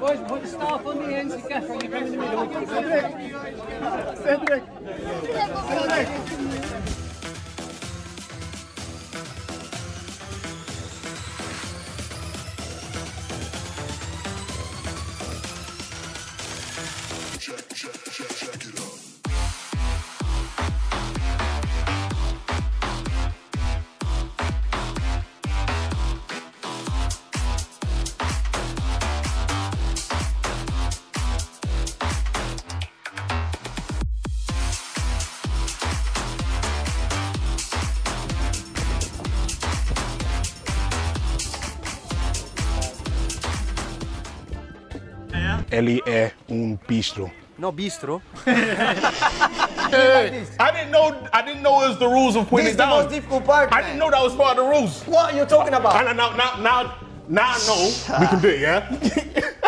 Boys, put the staff on the ends, the gaffer ground in the middle. Cedric. Eli è un um bistro. No bistro. I didn't know. I didn't know it was the rules of putting This it is the most difficult part. I didn't know that was part of the rules. What are you talking about? And now, now, now, now I know we can do it. Yeah.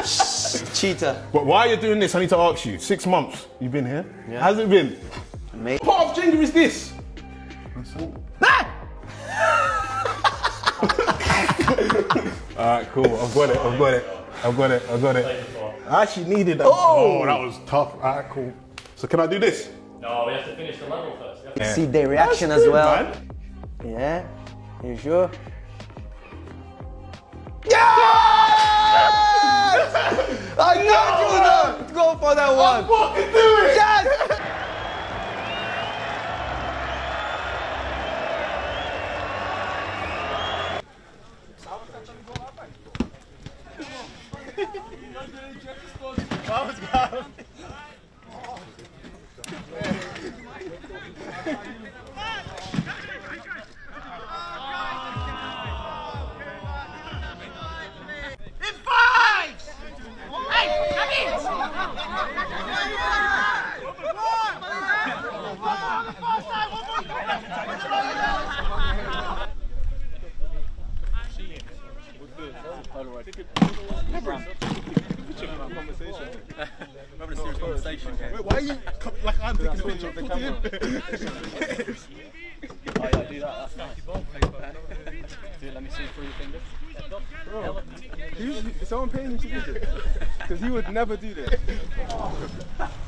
Cheater. But while you're doing this, I need to ask you. Six months you've been here. Yeah. How's it been? Mate. What part of Jenga is this? Ah! Alright, cool. I've got it. I've got it. I've got it. I've got it. I actually needed that. Oh! Oh, that was tough. Alright, cool. So can I do this? No, we have to finish the level first. We Yeah. See their reaction as Good, well. man. Yeah. You sure? I got you now. Go for that one. I Fucking do it! Yes. Vamos, Galo. Oh, why are you like I'm taking a picture? Put it in. Oh, yeah, do that. That's nice. It, let me see through your fingers. Who's, is someone paying him to do this? Because he would never do this.